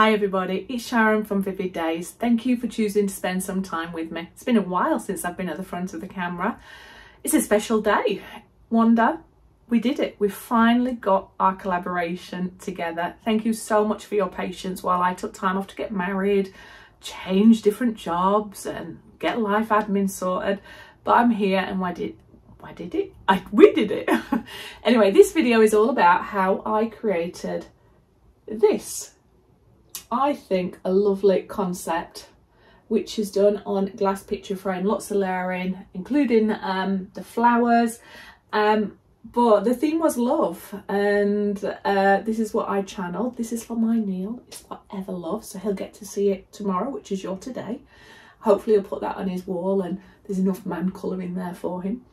Hi everybody, it's Sharon from Vivid Days. Thank you for choosing to spend some time with me. It's been a while since I've been at the front of the camera. It's a special day. Wanda, we did it. We finally got our collaboration together. Thank you so much for your patience while I took time off to get married, change different jobs and get life admin sorted. But I'm here and why did did it? I we did it. anyway, this video is all about how I created this I think, a lovely concept which is done on glass picture frame, lots of layering, including um, the flowers. Um, but the theme was love, and uh, this is what I channeled. This is for my Neil, it's forever love, so he'll get to see it tomorrow, which is your today. Hopefully, he'll put that on his wall, and there's enough man colour in there for him.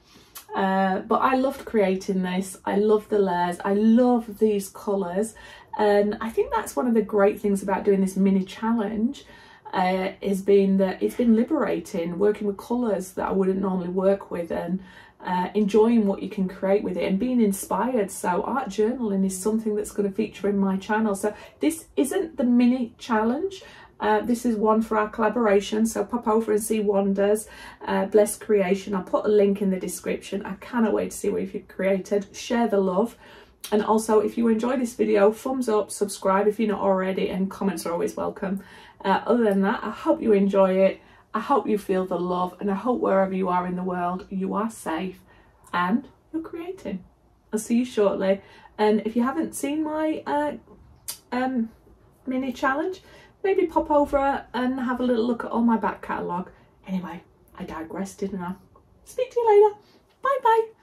Uh, but I loved creating this. I love the layers. I love these colours. And I think that's one of the great things about doing this mini challenge uh, has been that it's been liberating working with colours that I wouldn't normally work with and uh, enjoying what you can create with it and being inspired. So art journaling is something that's going to feature in my channel. So this isn't the mini challenge. Uh, this is one for our collaboration, so pop over and see Wanda's uh, Blessed Creation. I'll put a link in the description. I cannot wait to see what you've created. Share the love. And also, if you enjoy this video, thumbs up, subscribe if you're not already, and comments are always welcome. Uh, other than that, I hope you enjoy it. I hope you feel the love, and I hope wherever you are in the world, you are safe and you're creating. I'll see you shortly. And if you haven't seen my uh, um, mini challenge, maybe pop over and have a little look at all my back catalogue. Anyway, I digressed, didn't I? Speak to you later. Bye bye.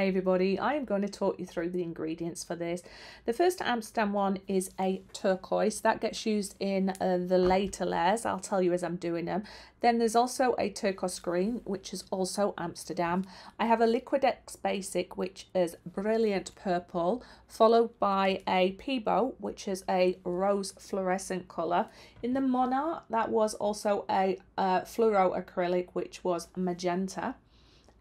Hey everybody, I am going to talk you through the ingredients for this. The first Amsterdam one is a turquoise. That gets used in uh, the later layers. I'll tell you as I'm doing them. Then there's also a turquoise green, which is also Amsterdam. I have a Liquitex Basic, which is brilliant purple, followed by a Pebeo, which is a rose fluorescent colour. In the Mont Marte, that was also a uh, fluoro acrylic, which was magenta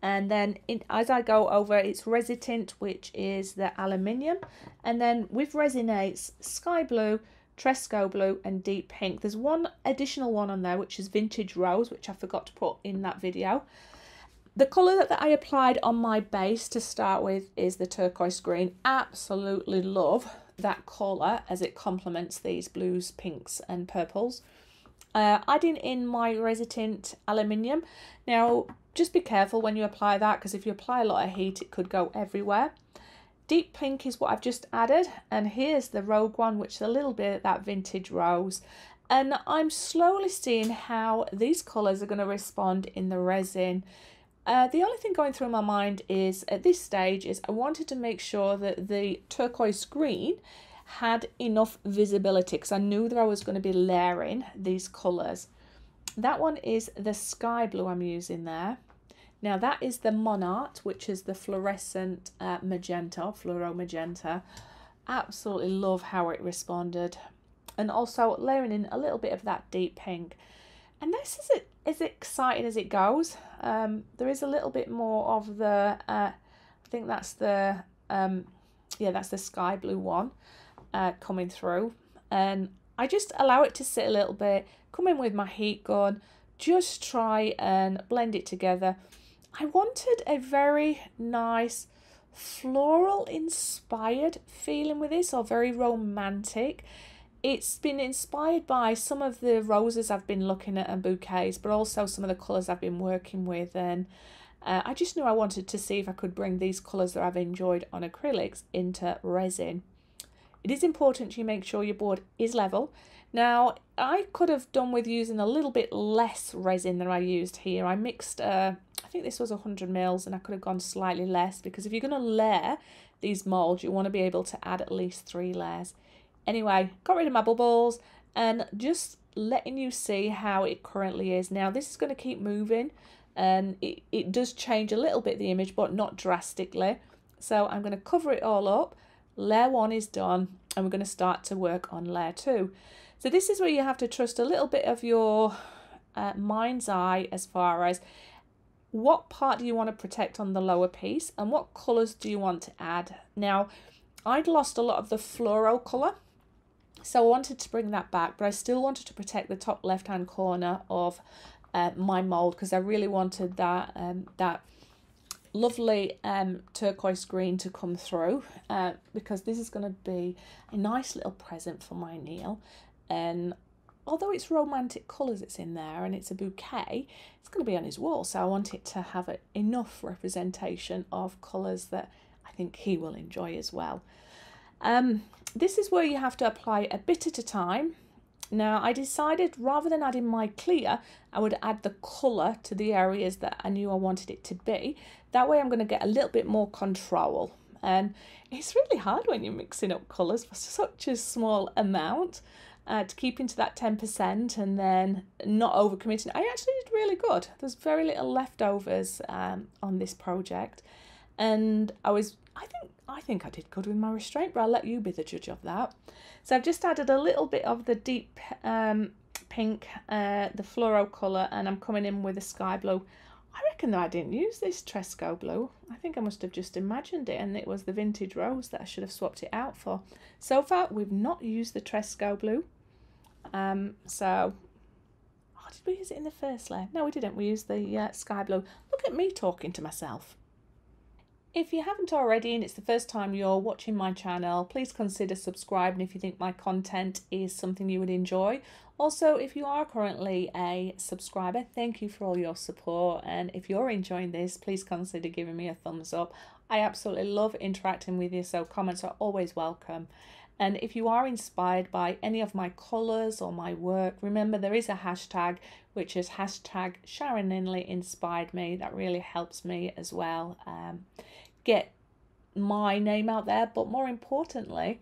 and then in, as I go over it's Resi-TINT which is the aluminium. And then with Resin8's sky blue Tresco blue and deep pink. There's one additional one on there which is vintage rose which I forgot to put in that video. The colour that, that I applied on my base to start with is the turquoise green. Absolutely love that colour as it complements these blues pinks and purples uh, adding in my Resi-TINT aluminium now just be careful when you apply that because if you apply a lot of heat it could go everywhere. Deep pink is what I've just added and here's the Rogue one which is a little bit that vintage rose and I'm slowly seeing how these colours are going to respond in the resin. Uh, the only thing going through my mind is at this stage is I wanted to make sure that the turquoise green had enough visibility because I knew that I was going to be layering these colours. That one is the sky blue I'm using there. Now that is the Mont Marte, which is the fluorescent uh, magenta, fluoro magenta. Absolutely love how it responded. And also layering in a little bit of that deep pink. And this is as exciting as it goes. Um, there is a little bit more of the, uh, I think that's the, um, yeah, that's the sky blue one uh, coming through. And I just allow it to sit a little bit, come in with my heat gun, just try and blend it together I wanted a very nice floral inspired feeling with this or very romantic. It's been inspired by some of the roses I've been looking at and bouquets, but also some of the colours I've been working with. And uh, I just knew I wanted to see if I could bring these colours that I've enjoyed on acrylics into resin. It is important you make sure your board is level. Now, I could have done with using a little bit less resin than I used here. I mixed uh, I think this was 100 mils and I could have gone slightly less because if you're going to layer these molds, you want to be able to add at least three layers. Anyway, got rid of my bubbles and just letting you see how it currently is. Now, this is going to keep moving and it, it does change a little bit the image, but not drastically. So I'm going to cover it all up. Layer one is done and we're going to start to work on layer two. So this is where you have to trust a little bit of your uh, mind's eye as far as what part do you want to protect on the lower piece and what colours do you want to add. Now, I'd lost a lot of the floral colour So I wanted to bring that back, but I still wanted to protect the top left hand corner of uh, my mold because I really wanted that um, that lovely um, turquoise green to come through uh, because this is going to be a nice little present for my Neil and although it's romantic colours it's in there and it's a bouquet it's going to be on his wall so I want it to have a, enough representation of colours that I think he will enjoy as well. Um, this is where you have to apply a bit at a time now I decided rather than adding my clear, I would add the colour to the areas that I knew I wanted it to be. That way I'm going to get a little bit more control. And it's really hard when you're mixing up colours for such a small amount uh, to keep into that 10% and then not overcommitting. I actually did really good. There's very little leftovers um, on this project. And I was, I think, I think I did good with my restraint, but I'll let you be the judge of that. So I've just added a little bit of the deep um, pink, uh, the fluoro colour, and I'm coming in with a sky blue. I reckon that I didn't use this Tresco blue. I think I must have just imagined it and it was the vintage rose that I should have swapped it out for. So far, we've not used the Tresco blue. Um, so, oh, did we use it in the first layer? No, we didn't. We used the uh, sky blue. Look at me talking to myself. If you haven't already and it's the first time you're watching my channel, please consider subscribing if you think my content is something you would enjoy. Also, if you are currently a subscriber, thank you for all your support. And if you're enjoying this, please consider giving me a thumbs up. I absolutely love interacting with you, so comments are always welcome. And if you are inspired by any of my colours or my work, remember there is a hashtag which is hashtag Sharon Lindley inspired me. That really helps me as well um, get my name out there. But more importantly,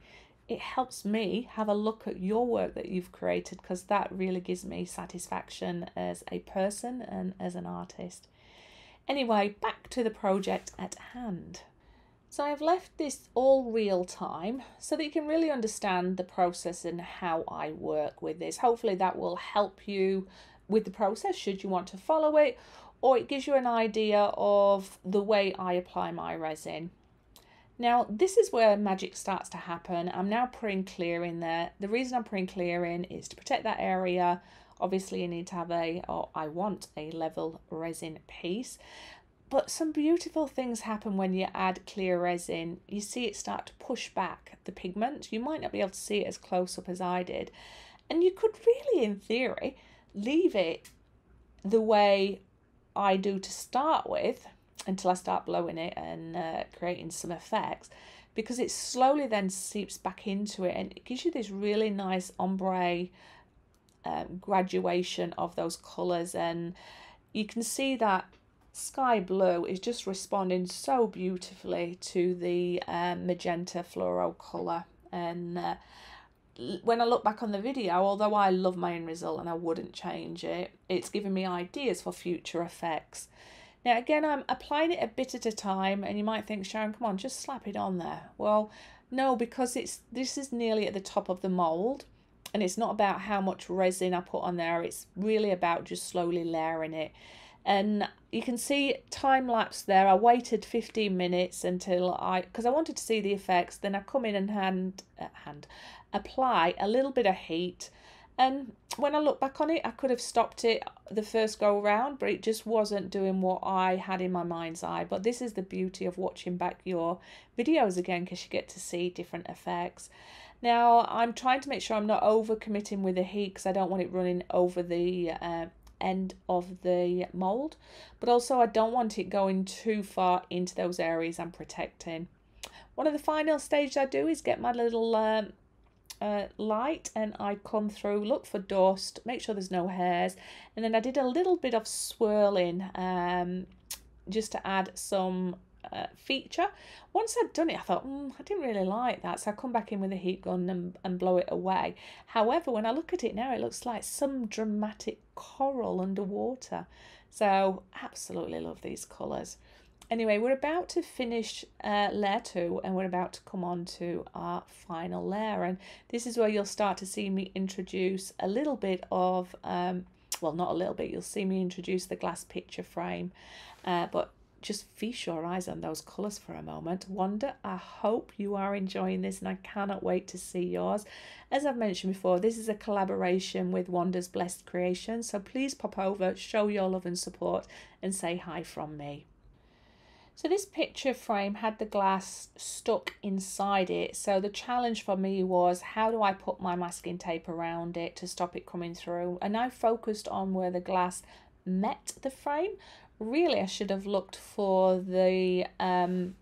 it helps me have a look at your work that you've created because that really gives me satisfaction as a person and as an artist. Anyway, back to the project at hand. So I've left this all real time so that you can really understand the process and how I work with this. Hopefully that will help you with the process should you want to follow it or it gives you an idea of the way I apply my resin. Now this is where magic starts to happen. I'm now putting clear in there. The reason I'm putting clear in is to protect that area. Obviously you need to have a, or I want a level resin piece. But some beautiful things happen when you add clear resin. You see it start to push back the pigment. You might not be able to see it as close up as I did. And you could really, in theory, leave it the way I do to start with until I start blowing it and uh, creating some effects because it slowly then seeps back into it and it gives you this really nice ombre um, graduation of those colours. And you can see that sky blue is just responding so beautifully to the um, magenta floral colour. And uh, when I look back on the video, although I love my end result and I wouldn't change it, it's giving me ideas for future effects. Now again, I'm applying it a bit at a time and you might think, Sharon, come on, just slap it on there. Well, no, because it's this is nearly at the top of the mould and it's not about how much resin I put on there. It's really about just slowly layering it and you can see time lapse there. I waited 15 minutes until I, because I wanted to see the effects. Then I come in and hand, uh, hand, apply a little bit of heat. And when I look back on it, I could have stopped it the first go around, but it just wasn't doing what I had in my mind's eye. But this is the beauty of watching back your videos again, because you get to see different effects. Now, I'm trying to make sure I'm not over committing with the heat because I don't want it running over the uh, end of the mold but also I don't want it going too far into those areas I'm protecting. One of the final stages I do is get my little um, uh, light and I come through, look for dust, make sure there's no hairs and then I did a little bit of swirling um, just to add some uh, feature. Once I'd done it, I thought, mm, I didn't really like that. So I come back in with a heat gun and, and blow it away. However, when I look at it now, it looks like some dramatic coral underwater. So absolutely love these colours. Anyway, we're about to finish uh, layer two and we're about to come on to our final layer. And this is where you'll start to see me introduce a little bit of, um, well, not a little bit, you'll see me introduce the glass picture frame. Uh, but just feast your eyes on those colours for a moment. Wanda, I hope you are enjoying this and I cannot wait to see yours. As I've mentioned before, this is a collaboration with Wanda's Blessed Creation, so please pop over, show your love and support, and say hi from me. So this picture frame had the glass stuck inside it. So the challenge for me was how do I put my masking tape around it to stop it coming through? And I focused on where the glass met the frame. Really, I should have looked for the um,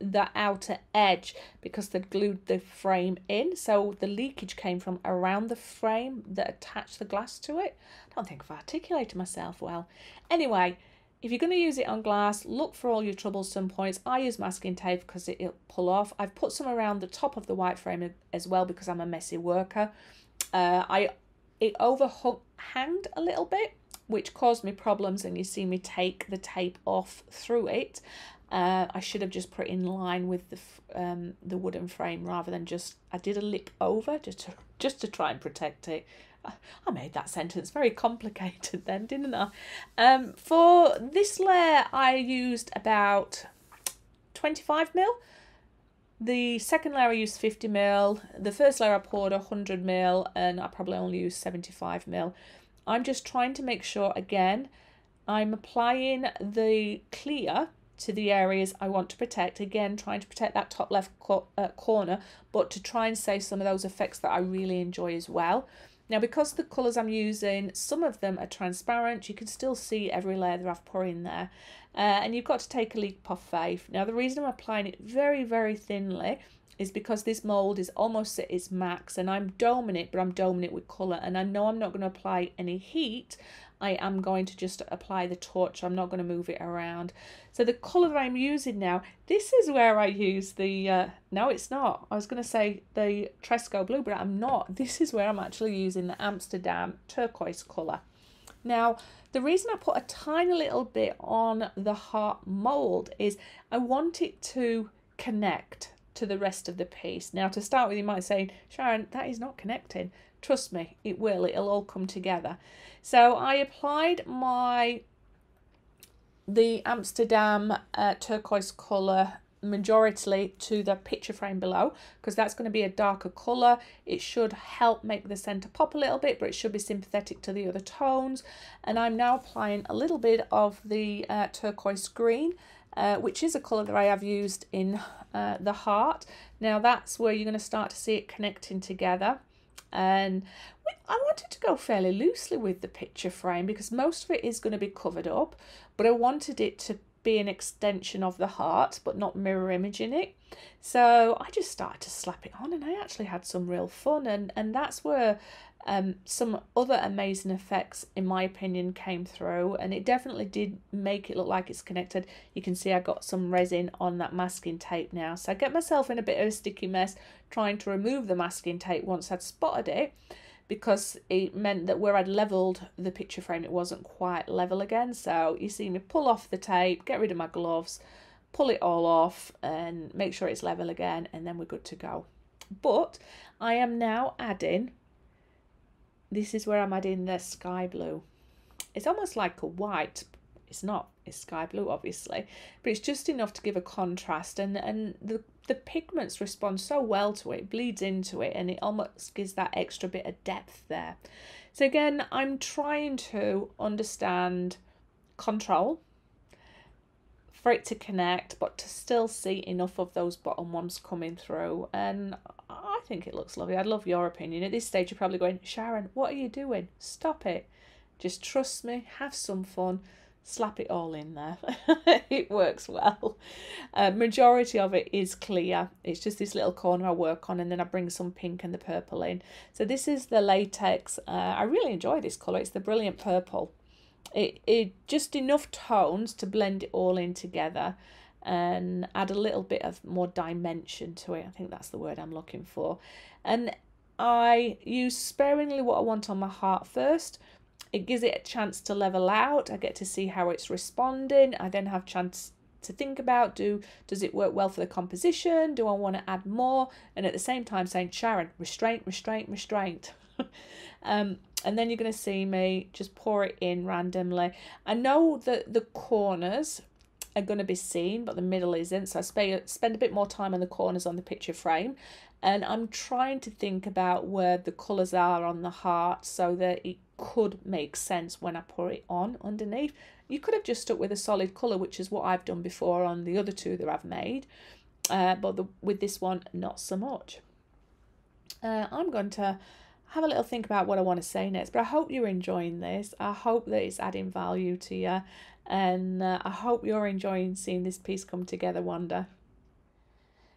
the outer edge because they glued the frame in. So the leakage came from around the frame that attached the glass to it. I don't think I've articulated myself well. Anyway, if you're going to use it on glass, look for all your troublesome points. I use masking tape because it, will pull off. I've put some around the top of the white frame as well because I'm a messy worker. Uh, I It overhanged a little bit, which caused me problems and you see me take the tape off through it. Uh, I should have just put in line with the um, the wooden frame rather than just I did a lip over just to just to try and protect it. I made that sentence very complicated then, didn't I? Um, for this layer, I used about 25 mil. The second layer I used 50 mil. The first layer I poured 100 mil, and I probably only used 75 mil. I'm just trying to make sure again, I'm applying the clear to the areas I want to protect. Again, trying to protect that top left co uh, corner, but to try and save some of those effects that I really enjoy as well. Now because the colours I'm using, some of them are transparent, you can still see every layer that I've put in there. Uh, and you've got to take a leap of faith. Now the reason I'm applying it very, very thinly is because this mould is almost at its max and I'm doming it, but I'm doming it with colour. And I know I'm not going to apply any heat. I am going to just apply the torch. I'm not going to move it around. So the colour that I'm using now, this is where I use the, uh, no it's not. I was going to say the Tresco blue, but I'm not. This is where I'm actually using the Amsterdam turquoise colour. Now, the reason I put a tiny little bit on the heart mould is I want it to connect to the rest of the piece. Now, to start with, you might say, Sharon, that is not connecting. Trust me, it will. It'll all come together. So I applied my the Amsterdam uh, turquoise colour majority to the picture frame below because that's going to be a darker colour. It should help make the centre pop a little bit but it should be sympathetic to the other tones and I'm now applying a little bit of the uh, turquoise green uh, which is a colour that I have used in uh, the heart. Now that's where you're going to start to see it connecting together. And I wanted to go fairly loosely with the picture frame because most of it is going to be covered up, but I wanted it to be an extension of the heart but not mirror imaging it. So I just started to slap it on and I actually had some real fun and, and that's where um, some other amazing effects, in my opinion, came through, and it definitely did make it look like it's connected. You can see I got some resin on that masking tape now, so I get myself in a bit of a sticky mess trying to remove the masking tape once I'd spotted it, because it meant that where I'd levelled the picture frame, it wasn't quite level again. So you see me pull off the tape, get rid of my gloves, pull it all off, and make sure it's level again, and then we're good to go. But I am now adding this is where I'm adding the sky blue. It's almost like a white. It's not, it's sky blue obviously, but it's just enough to give a contrast and, and the, the pigments respond so well to it, it bleeds into it and it almost gives that extra bit of depth there. So again, I'm trying to understand control for it to connect, but to still see enough of those bottom ones coming through. And I think it looks lovely. I'd love your opinion. At this stage, you're probably going, Sharon, what are you doing? Stop it. Just trust me, have some fun, slap it all in there. it works well. Uh, majority of it is clear. It's just this little corner I work on and then I bring some pink and the purple in. So this is the Liquitex. Uh, I really enjoy this colour. It's the Brilliant Purple it, it just enough tones to blend it all in together and add a little bit of more dimension to it. I think that's the word I'm looking for. And I use sparingly what I want on my heart first. It gives it a chance to level out. I get to see how it's responding. I then have chance to think about do does it work well for the composition? Do I want to add more? And at the same time saying, Sharon, restraint, restraint, restraint. um, and then you're going to see me just pour it in randomly. I know that the corners are going to be seen, but the middle isn't. So I spend, spend a bit more time on the corners on the picture frame. And I'm trying to think about where the colours are on the heart so that it could make sense when I put it on underneath. You could have just stuck with a solid colour, which is what I've done before on the other two that I've made. Uh, but the, with this one, not so much. Uh, I'm going to have a little think about what I want to say next. But I hope you're enjoying this. I hope that it's adding value to you. And uh, I hope you're enjoying seeing this piece come together, Wanda.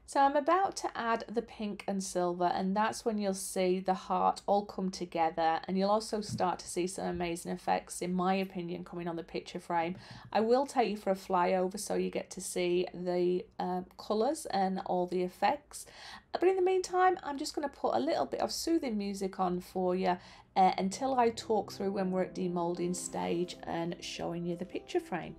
So I'm about to add the pink and silver and that's when you'll see the heart all come together and you'll also start to see some amazing effects in my opinion coming on the picture frame. I will take you for a flyover so you get to see the uh, colours and all the effects but in the meantime I'm just going to put a little bit of soothing music on for you uh, until I talk through when we're at demolding stage and showing you the picture frame.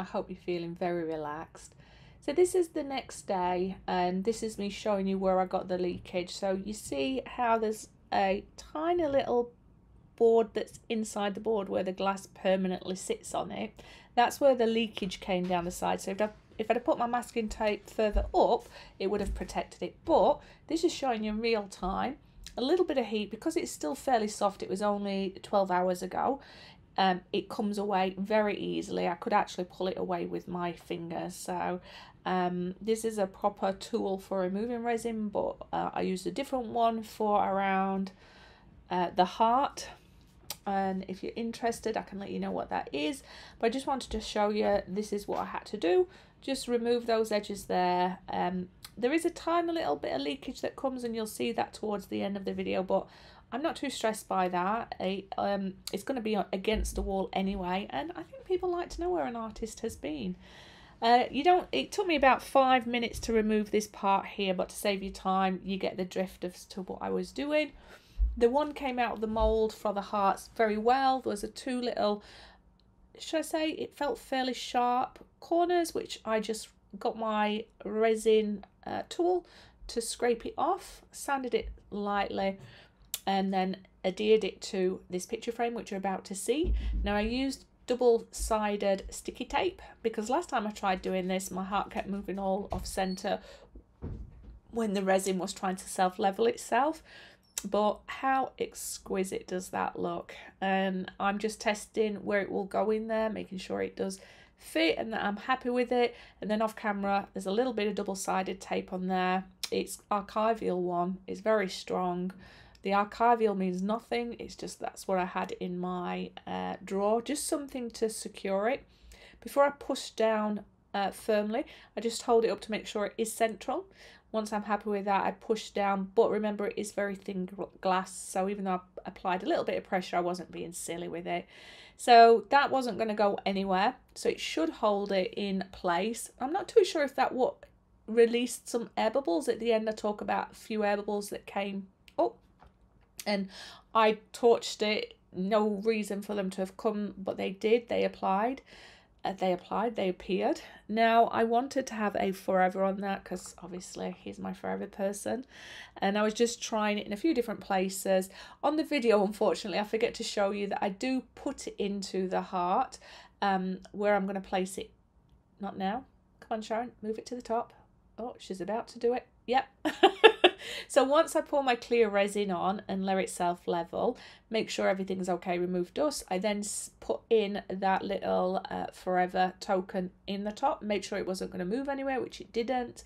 I hope you're feeling very relaxed. So this is the next day and this is me showing you where I got the leakage. So you see how there's a tiny little board that's inside the board where the glass permanently sits on it. That's where the leakage came down the side. So if I if I'd have put my masking tape further up, it would have protected it. But this is showing you in real time. A little bit of heat, because it's still fairly soft, it was only 12 hours ago, um, it comes away very easily. I could actually pull it away with my fingers. So um, this is a proper tool for removing resin, but uh, I used a different one for around uh, the heart. And if you're interested, I can let you know what that is. But I just wanted to show you this is what I had to do. Just remove those edges there. Um, there is a tiny little bit of leakage that comes and you'll see that towards the end of the video, but I'm not too stressed by that. Um, it's going to be against the wall anyway, and I think people like to know where an artist has been. Uh, you don't. It took me about five minutes to remove this part here, but to save you time, you get the drift as to what I was doing. The one came out of the mould for the hearts very well. There was a two little, should I say, it felt fairly sharp corners, which I just got my resin uh, tool to scrape it off, sanded it lightly, and then adhered it to this picture frame which you're about to see. Now I used double-sided sticky tape because last time I tried doing this my heart kept moving all off centre when the resin was trying to self-level itself. But how exquisite does that look? And I'm just testing where it will go in there making sure it does fit and that I'm happy with it. And then off camera there's a little bit of double-sided tape on there. It's archival one. It's very strong the archival means nothing, it's just that's what I had in my uh, drawer, just something to secure it. Before I push down uh, firmly, I just hold it up to make sure it is central. Once I'm happy with that, I push down, but remember it is very thin glass, so even though I applied a little bit of pressure, I wasn't being silly with it. So that wasn't going to go anywhere, so it should hold it in place. I'm not too sure if that what released some air bubbles. At the end, I talk about a few air bubbles that came and I torched it. No reason for them to have come, but they did. They applied. Uh, they applied. They appeared. Now I wanted to have a forever on that because obviously he's my forever person, and I was just trying it in a few different places. On the video, unfortunately, I forget to show you that I do put it into the heart, um, where I'm going to place it. Not now. Come on, Sharon, move it to the top. Oh, she's about to do it. Yep. so once I pour my clear resin on and let it self level, make sure everything's okay, remove dust. I then put in that little uh, forever token in the top, make sure it wasn't going to move anywhere, which it didn't,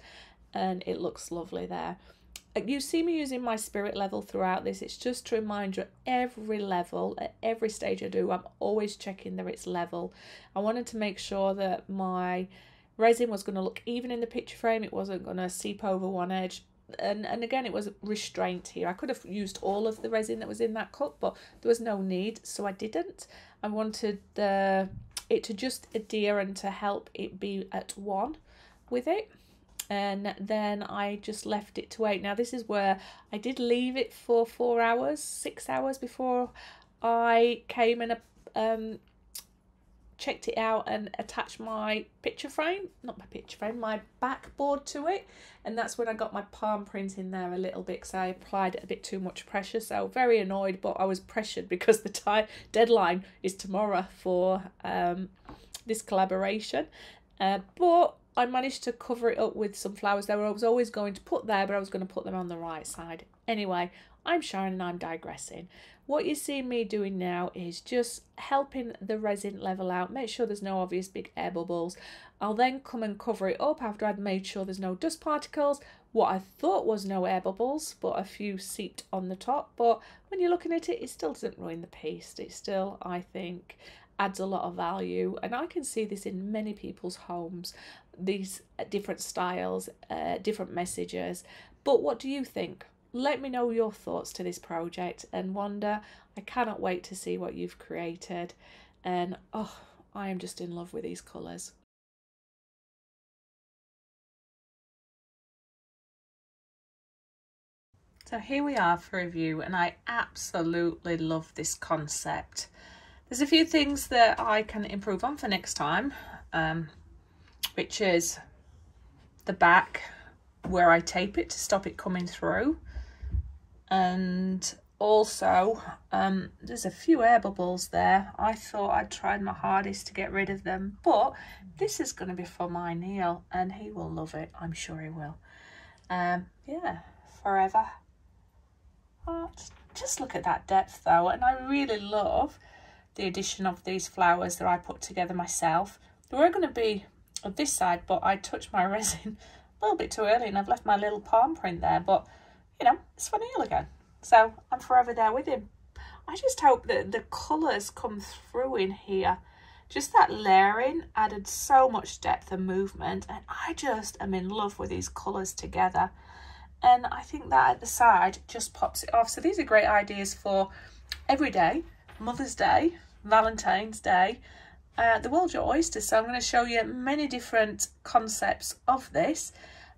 and it looks lovely there. Uh, you see me using my spirit level throughout this. It's just to remind you at every level, at every stage I do, I'm always checking that it's level. I wanted to make sure that my resin was going to look even in the picture frame. It wasn't going to seep over one edge and and again it was restraint here. I could have used all of the resin that was in that cup but there was no need so i didn't. I wanted the it to just adhere and to help it be at one with it. And then I just left it to wait. Now this is where I did leave it for four hours, six hours before I came and um, checked it out and attached my picture frame, not my picture frame, my backboard to it. And that's when I got my palm print in there a little bit because I applied a bit too much pressure. So very annoyed, but I was pressured because the time deadline is tomorrow for um, this collaboration. Uh, but I managed to cover it up with some flowers there I was always going to put there, but I was going to put them on the right side. Anyway, I'm Sharon and I'm digressing. What you see me doing now is just helping the resin level out, make sure there's no obvious big air bubbles. I'll then come and cover it up after I'd made sure there's no dust particles. What I thought was no air bubbles, but a few seeped on the top. But when you're looking at it, it still doesn't ruin the piece. It still, I think, adds a lot of value. And I can see this in many people's homes, these different styles, uh, different messages. But what do you think? Let me know your thoughts to this project and Wanda I cannot wait to see what you've created. And oh, I am just in love with these colours. So here we are for review and I absolutely love this concept. There's a few things that I can improve on for next time, um, which is the back where I tape it to stop it coming through. And also, um, there's a few air bubbles there. I thought I'd tried my hardest to get rid of them, but this is going to be for my Neil and he will love it. I'm sure he will. Um, yeah, forever. Oh, just look at that depth though. And I really love the addition of these flowers that I put together myself. They were going to be of this side, but I touched my resin a little bit too early and I've left my little palm print there. But, you know, it's Neil again. So I'm forever there with him. I just hope that the colours come through in here. Just that layering added so much depth and movement. And I just am in love with these colours together. And I think that at the side just pops it off. So these are great ideas for every day, Mother's Day, Valentine's Day, uh, the world's your oyster. So I'm going to show you many different concepts of this.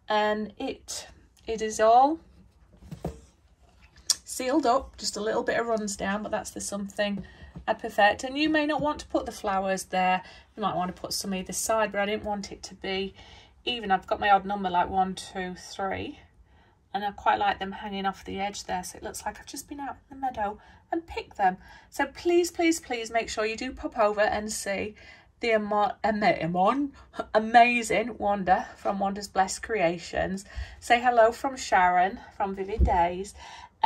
And it it is all sealed up, just a little bit of runs down, but that's the something I'd perfect. And you may not want to put the flowers there. You might want to put some either side, but I didn't want it to be even. I've got my odd number like one, two, three. And I quite like them hanging off the edge there. So it looks like I've just been out in the meadow and picked them. So please, please, please make sure you do pop over and see the amazing Wanda from Wanda's Blessed Creations. Say hello from Sharon from Vivid Days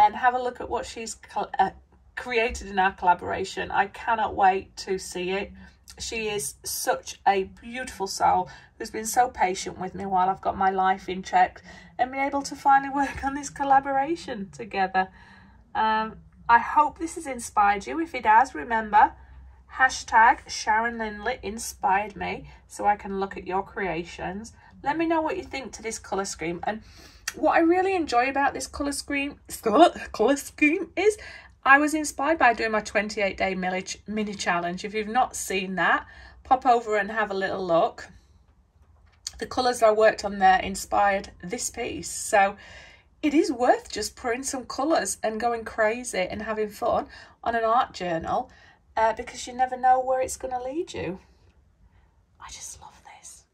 and have a look at what she's uh, created in our collaboration. I cannot wait to see it. She is such a beautiful soul who's been so patient with me while I've got my life in check and been able to finally work on this collaboration together. Um, I hope this has inspired you. If it has, remember, hashtag Sharon Lindley inspired me so I can look at your creations. Let me know what you think to this colour scheme. And what I really enjoy about this colour scheme, colour scheme is I was inspired by doing my 28 day mini challenge. If you've not seen that, pop over and have a little look. The colours I worked on there inspired this piece. So it is worth just pouring some colours and going crazy and having fun on an art journal uh, because you never know where it's going to lead you. I just love this.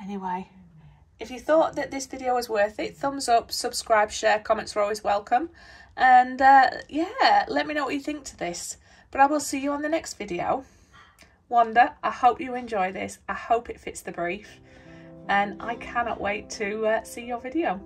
Anyway, if you thought that this video was worth it, thumbs up, subscribe, share, comments are always welcome. And uh, yeah, let me know what you think to this. But I will see you on the next video. Wanda, I hope you enjoy this. I hope it fits the brief. And I cannot wait to uh, see your video.